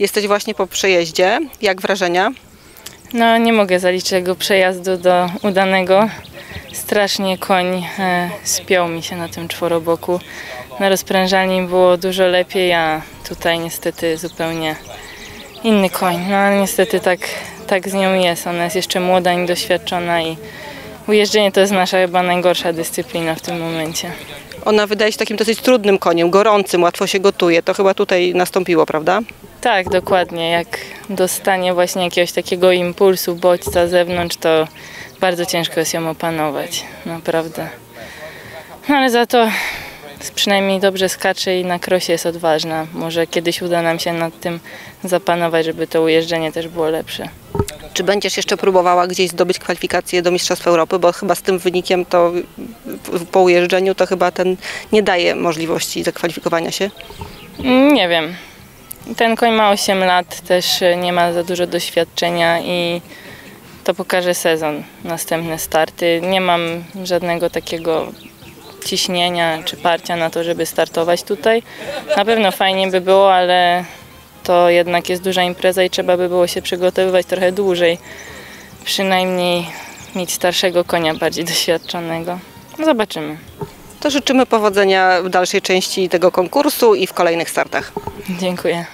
Jesteś właśnie po przejeździe. Jak wrażenia? No, nie mogę zaliczyć tego przejazdu do udanego. Strasznie koń e, spiął mi się na tym czworoboku. Na rozprężalni było dużo lepiej, a tutaj niestety zupełnie inny koń. No ale niestety tak, tak z nią jest. Ona jest jeszcze młoda, niedoświadczona i ujeżdżenie to jest nasza chyba najgorsza dyscyplina w tym momencie. Ona wydaje się takim dosyć trudnym koniem, gorącym, łatwo się gotuje. To chyba tutaj nastąpiło, prawda? Tak, dokładnie. Jak dostanie właśnie jakiegoś takiego impulsu, bodźca z zewnątrz, to bardzo ciężko jest ją opanować. Naprawdę. No ale za to przynajmniej dobrze skacze i na krosie jest odważna. Może kiedyś uda nam się nad tym zapanować, żeby to ujeżdżenie też było lepsze. Czy będziesz jeszcze próbowała gdzieś zdobyć kwalifikacje do Mistrzostw Europy? Bo chyba z tym wynikiem to po ujeżdżeniu to chyba ten nie daje możliwości zakwalifikowania się. Nie wiem. Ten koń ma 8 lat, też e, nie ma za dużo doświadczenia i to pokaże sezon, następne starty. Nie mam żadnego takiego ciśnienia czy parcia na to, żeby startować tutaj. Na pewno fajnie by było, ale to jednak jest duża impreza i trzeba by było się przygotowywać trochę dłużej. Przynajmniej mieć starszego konia, bardziej doświadczonego. Zobaczymy. To życzymy powodzenia w dalszej części tego konkursu i w kolejnych startach. Dziękuję.